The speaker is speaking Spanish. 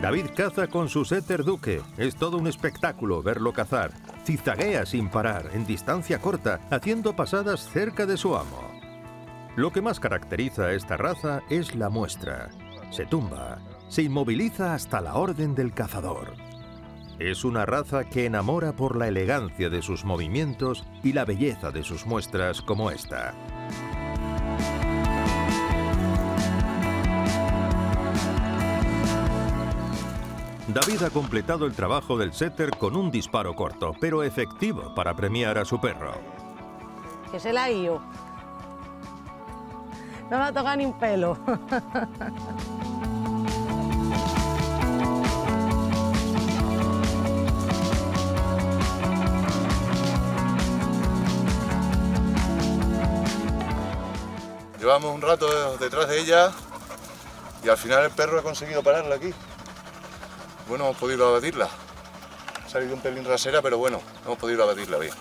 David caza con su setter Duque. Es todo un espectáculo verlo cazar. Cizaguea sin parar, en distancia corta, haciendo pasadas cerca de su amo. Lo que más caracteriza a esta raza es la muestra. Se tumba, se inmoviliza hasta la orden del cazador. Es una raza que enamora por la elegancia de sus movimientos y la belleza de sus muestras como esta. David ha completado el trabajo del setter con un disparo corto, pero efectivo para premiar a su perro. Que se la ha ido. No me ha tocado ni un pelo. Llevamos un rato detrás de ella y al final el perro ha conseguido pararla aquí. Bueno, hemos podido abatirla. Ha salido un pelín rasera, pero bueno, hemos podido abatirla bien.